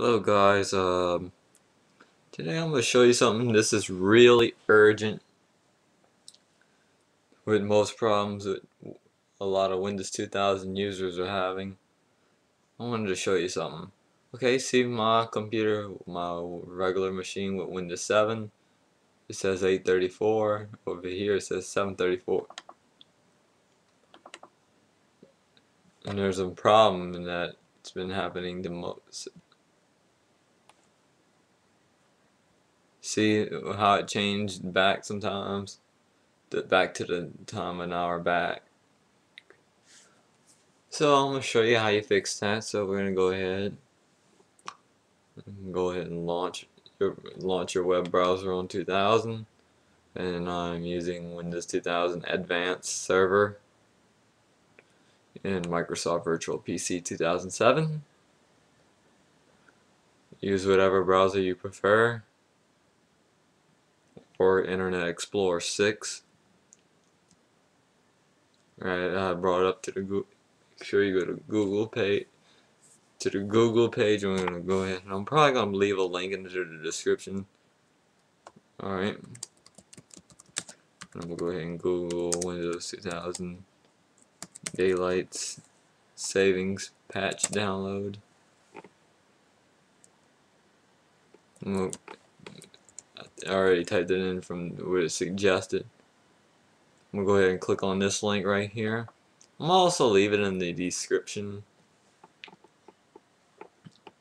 Hello guys, um, today I'm going to show you something this is really urgent with most problems that a lot of Windows 2000 users are having. I wanted to show you something. Okay, see my computer, my regular machine with Windows 7, it says 834, over here it says 734. And there's a problem in that it's been happening the most See how it changed back sometimes? Back to the time an hour back. So I'm going to show you how you fix that. So we're going to go ahead go ahead and launch your, launch your web browser on 2000 and I'm using Windows 2000 Advanced Server and Microsoft Virtual PC 2007 use whatever browser you prefer or Internet Explorer 6. Right, I brought it up to the Google. Make sure you go to Google page. To the Google page, I'm gonna go ahead. I'm probably gonna leave a link into the description. All right. I'm gonna go ahead and Google Windows 2000 Daylight Savings Patch Download. I already typed it in from what it suggested. I'm going to go ahead and click on this link right here. I'm also leave it in the description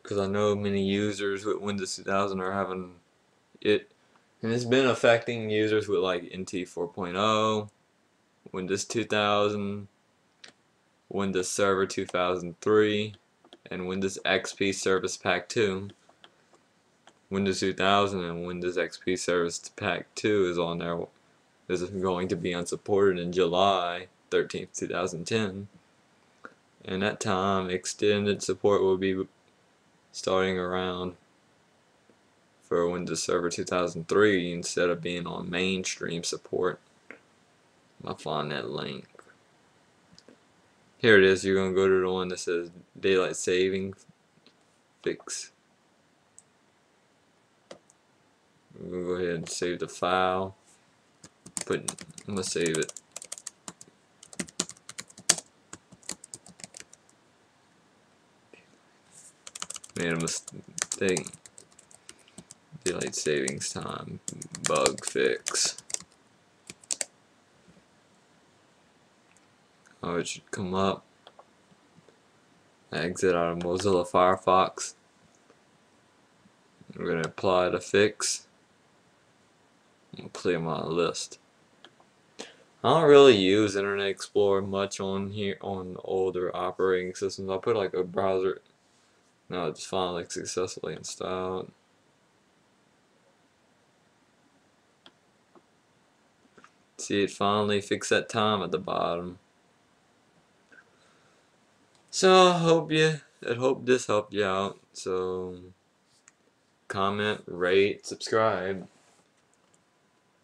because I know many users with Windows 2000 are having it and it's been affecting users with like NT 4.0 Windows 2000 Windows Server 2003 and Windows XP Service Pack 2 Windows 2000 and Windows XP Service Pack 2 is on there is going to be unsupported in July 13th 2010 and that time extended support will be starting around for Windows Server 2003 instead of being on mainstream support. I'll find that link. Here it is. You're going to go to the one that says daylight saving fix I'm gonna go ahead and save the file. Put I'm gonna save it. Made a mistake. Daylight savings time. Bug fix. Oh, it should come up. Exit out of Mozilla Firefox. We're going to apply the fix clear my list. I don't really use Internet Explorer much on here on older operating systems. I'll put like a browser. No, it's finally successfully installed. See, it finally fixed that time at the bottom. So I hope you, I hope this helped you out. So comment, rate, subscribe.